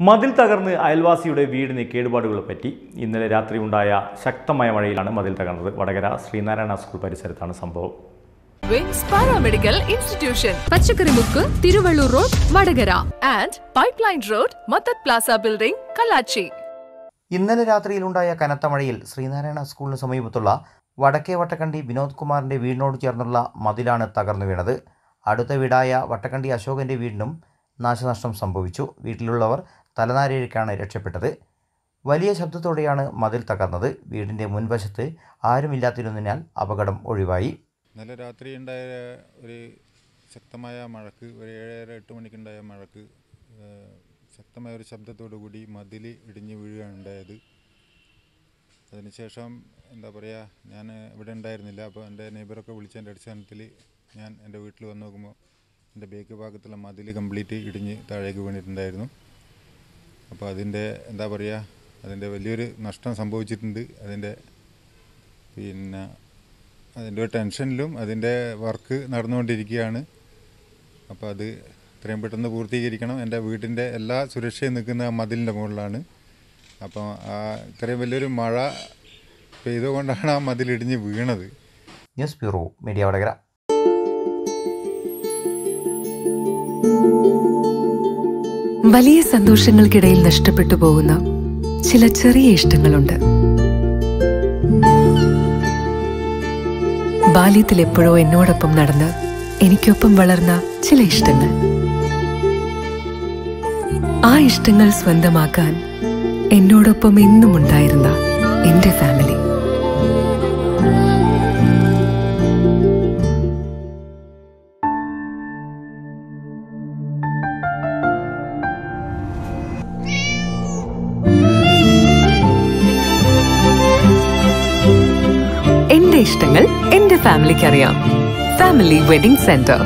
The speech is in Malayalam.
മതിൽ തകർന്ന് അയൽവാസിയുടെ വീടിന് കേടുപാടുകൾ പറ്റി. ഇന്നലെ രാത്രി ഉണ്ടായ ശക്തമായ മഴയിലാണ് മതിൽ തകർന്നത്. വടകര ശ്രീനാരായണ സ്കൂൾ പരിസരത്താണ് സംഭവം. VIMS paramedical institution Pachakkarimukku Thiruvallur road Vadakara. And pipeline road മത്തത് plaza building Kallachi. ഇന്നലെ രാത്രിയിലുണ്ടായ കനത്ത മഴയിൽ ശ്രീനാരായണ സ്കൂളിന് സമീപത്തുള്ള വടക്കേ വട്ടക്കണ്ടി വിനോദ് കുമാറിന്റെ വീടിനോട് ചേർന്നുള്ള മതിലാണ് തകർന്നു വീണത്. അടുത്ത വീടായ വട്ടക്കണ്ടി അശോകന്റെ വീടിനും നാശനഷ്ടം സംഭവിച്ചു. വീട്ടിലുള്ളവർ തലനാരിഴക്കാണ് രക്ഷപ്പെട്ടത്. വലിയ ശബ്ദത്തോടെയാണ് മതിൽ തകർന്നത്. വീടിന്റെ മുൻവശത്ത് ആരുമില്ലാത്തിരുന്നതിനാൽ അപകടം ഒഴിവായി. നല്ല രാത്രി ഉണ്ടായ ഒരു ശക്തമായ മഴക്ക് ഒരു ഏഴര എട്ട് മണിക്കുണ്ടായ മഴക്ക് ശക്തമായ ഒരു ശബ്ദത്തോടു കൂടി മതിൽ ഇടിഞ്ഞു വീഴുകയാണ് ഉണ്ടായത്. അതിനുശേഷം എന്താ പറയുക ഞാൻ ഇവിടെ ഉണ്ടായിരുന്നില്ല. അപ്പോൾ എന്റെ നെയ്ബറൊക്കെ വിളിച്ചതിന്റെ അടിസ്ഥാനത്തിൽ ഞാൻ എന്റെ വീട്ടിൽ വന്ന് നോക്കുമ്പോൾ എന്റെ ബേക്ക് ഭാഗത്തുള്ള മതിൽ കംപ്ലീറ്റ് ഇടിഞ്ഞ് താഴേക്ക് വീണിട്ടുണ്ടായിരുന്നു. അപ്പോൾ അതിന്റെ എന്താ പറയുക അതിന്റെ വലിയൊരു നഷ്ടം സംഭവിച്ചിട്ടുണ്ട്. അതിന്റെ പിന്നെ അതിന്റെ ഒരു ടെൻഷനിലും അതിന്റെ വർക്ക് നടന്നുകൊണ്ടിരിക്കുകയാണ്. അപ്പോൾ അത് എത്രയും പെട്ടെന്ന് പൂർത്തീകരിക്കണം. എന്റെ വീടിന്റെ എല്ലാ സുരക്ഷയും നിൽക്കുന്ന മതിലിന്റെ മുകളിലാണ്. അപ്പോൾ ആ ഇത്രയും വലിയൊരു മഴ പെയ്തുകൊണ്ടാണ് ആ മതിലിടിഞ്ഞ് വീണത്. News bureau media Vadakara. വലിയ സന്തോഷങ്ങൾക്കിടയിൽ നഷ്ടപ്പെട്ടു പോകുന്ന ചില ചെറിയ ഇഷ്ടങ്ങളുണ്ട്. ബാല്യത്തിൽ എപ്പോഴോ എന്നോടൊപ്പം നടന്ന് എനിക്കൊപ്പം വളർന്ന ചില ഇഷ്ടങ്ങൾ. ആ ഇഷ്ടങ്ങൾ സ്വന്തമാക്കാൻ എന്നോടൊപ്പം എന്നും ഉണ്ടായിരുന്ന എന്റെ ഫാമിലി ഇഷ്ടങ്ങൾ എന്റെ ഫാമിലിക്ക് അറിയാം ഫാമിലി വെഡിംഗ് സെന്റർ.